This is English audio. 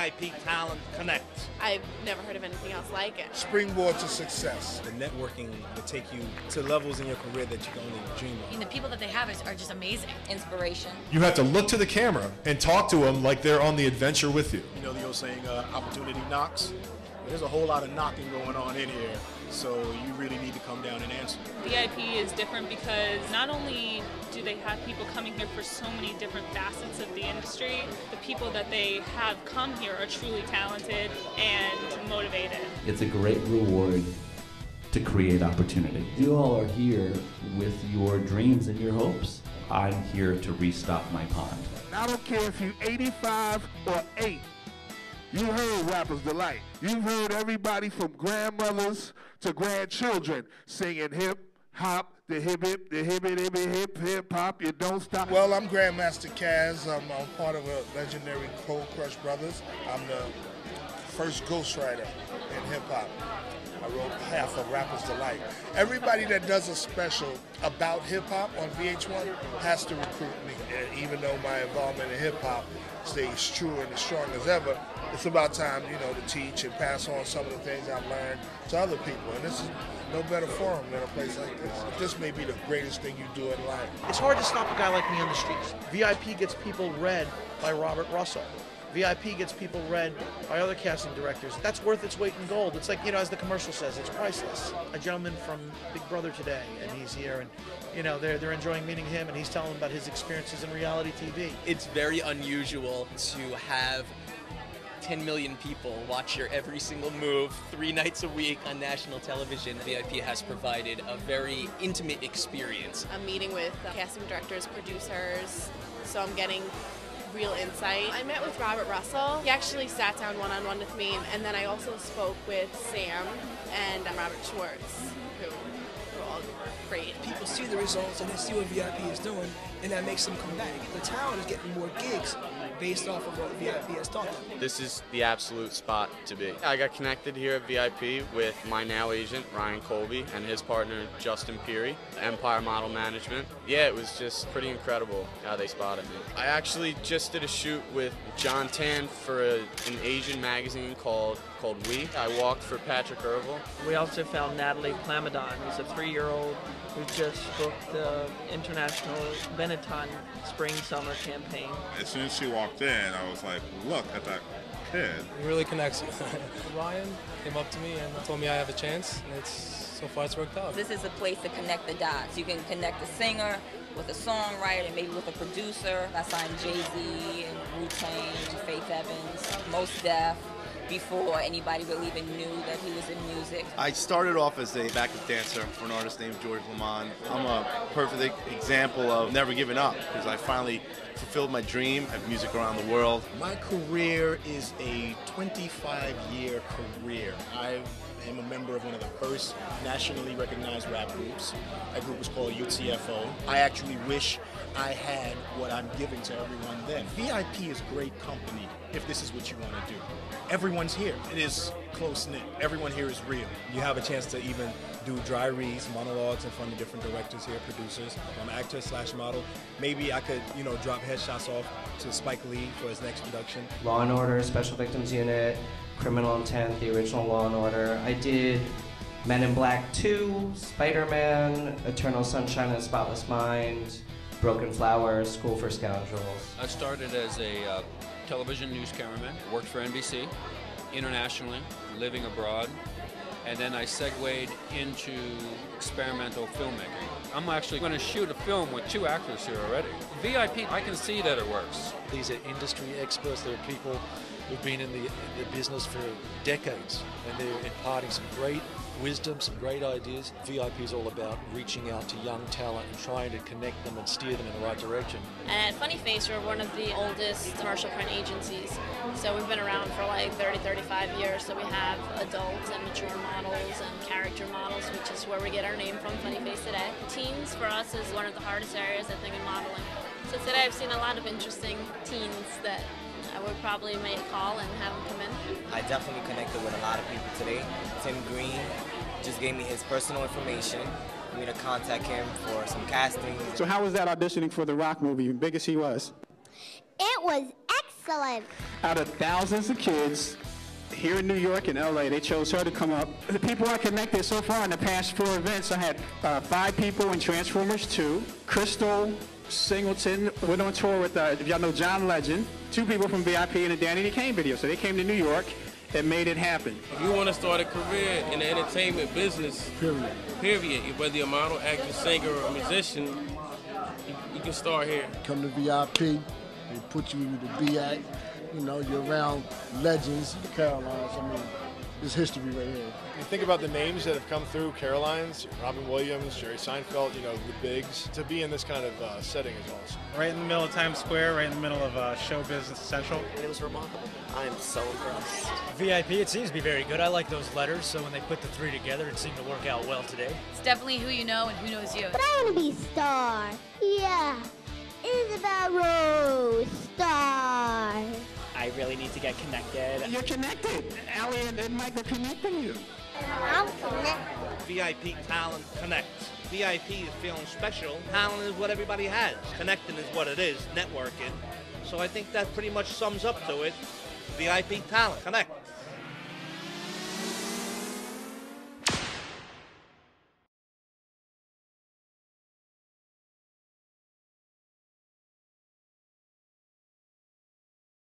VIP Talent Connect. I've never heard of anything else like it. Springboard to success. The networking will take you to levels in your career that you can only dream of. And the people that they have is, are just amazing. Inspiration. You have to look to the camera and talk to them like they're on the adventure with you. You know the old saying, uh, opportunity knocks? There's a whole lot of knocking going on in here, so you really need to come down and answer. VIP is different because not only do they have people coming here for so many different facets of the industry, the people that they have come here are truly talented and motivated. It's a great reward to create opportunity. You all are here with your dreams and your hopes. I'm here to restock my pond. I don't care if you're 85 or 8. You heard Rappers Delight. You've heard everybody from grandmothers to grandchildren singing hip hop, the hip hip, the hip hip hip hip hip hop. You don't stop. Well, I'm Grandmaster Caz. I'm, I'm part of a legendary Cold Crush Brothers. I'm the first ghostwriter in hip hop. I wrote half of Rappers Delight. Everybody that does a special about hip hop on VH1 has to recruit me. And even though my involvement in hip hop stays true and as strong as ever, it's about time, you know, to teach and pass on some of the things I've learned to other people. And this is no better forum than a place like this. This may be the greatest thing you do in life. It's hard to stop a guy like me on the streets. VIP gets people read by Robert Russell. VIP gets people read by other casting directors. That's worth its weight in gold. It's like, you know, as the commercial says, it's priceless. A gentleman from Big Brother today, and he's here, and, you know, they're, they're enjoying meeting him, and he's telling them about his experiences in reality TV. It's very unusual to have 10 million people watch your every single move three nights a week on national television. VIP has provided a very intimate experience. I'm meeting with casting directors, producers, so I'm getting real insight. I met with Robert Russell. He actually sat down one on one with me, and then I also spoke with Sam and Robert Schwartz, who were all great. People see the results and they see what VIP is doing, and that makes them come back. The town is getting more gigs based off of what VIP has taught them. This is the absolute spot to be. I got connected here at VIP with my now agent, Ryan Colby, and his partner, Justin Peary, Empire Model Management. Yeah, it was just pretty incredible how they spotted me. I actually just did a shoot with John Tan for a, an Asian magazine called called We. I walked for Patrik Ervell. We also found Natalie Plamondon, who's a three-year-old who just booked the International Benetton Spring Summer campaign. As soon as she walked in, I was like, look at that kid. It really connects you. Ryan came up to me and told me I have a chance, and it's so far it's worked out. This is a place to connect the dots. You can connect a singer with a songwriter and maybe with a producer. I signed Jay-Z and Wu-Tang, Faith Evans, Mos Def before anybody really even knew that he was in music. I started off as a backup dancer for an artist named George Lamond. I'm a perfect example of never giving up because I finally fulfilled my dream. I have music around the world. My career is a 25 year career. I am a member of one of the first nationally recognized rap groups. That group was called UTFO. I actually wish I had what I'm giving to everyone then. VIP is great company if this is what you want to do. Everyone's here. It is close knit. Everyone here is real. You have a chance to even do dry reads, monologues in front of different directors here, producers. I'm an actor slash model. Maybe I could, you know, drop headshots off to Spike Lee for his next production. Law and Order, Special Victims Unit, Criminal Intent, the original Law and Order. I did Men in Black 2, Spider-Man, Eternal Sunshine of the Spotless Mind, Broken Flowers, School for Scoundrels. I started as a uh, television news cameraman, worked for NBC internationally, living abroad, and then I segued into experimental filmmaking. I'm actually going to shoot a film with two actors here already. VIP, I can see that it works. These are industry experts. They're people who've been in the, in the business for decades, and they're imparting some great wisdom, some great ideas. VIP is all about reaching out to young talent and trying to connect them and steer them in the right direction. And at Funny Face, we're one of the oldest commercial print agencies. So we've been around for like 30, 35 years. So we have adults and mature models and character models, which is where we get our name from, Funny Face Today. Teens for us is one of the hardest areas, I think, in modeling. So today I've seen a lot of interesting teens that I would probably make a call and have them come in. I definitely connected with a lot of people today. Tim Green just gave me his personal information for me to contact him for some casting. So how was that auditioning for the Rock movie, big as he was? It was excellent. Excellent. Out of thousands of kids here in New York and LA, they chose her to come up. The people I connected so far in the past four events, I had uh, five people in Transformers 2. Crystal Singleton went on tour with, uh, if y'all know John Legend, two people from VIP in a Danity Kane video. So they came to New York and made it happen. If you want to start a career in the entertainment business, period, period, whether you're a model, actor, singer, or a musician, you, you can start here. Come to VIP, they put you in the B act. You know, you're around legends, the Carolines. I mean, it's history right here. You think about the names that have come through Carolines, Robin Williams, Jerry Seinfeld, you know, the bigs. To be in this kind of uh, setting is awesome. Right in the middle of Times Square, right in the middle of uh, show business central. It was remarkable. I am so impressed. VIP, it seems to be very good. I like those letters, so when they put the three together, it seemed to work out well today. It's definitely who you know and who knows you. But I want to be star. Yeah. Isabel Rose, star. I really need to get connected. You're connected. Allie and, and Mike are connecting you. I'm connected. VIP Talent Connects. VIP is feeling special. Talent is what everybody has. Connecting is what it is, networking. So I think that pretty much sums up to it. VIP Talent Connect.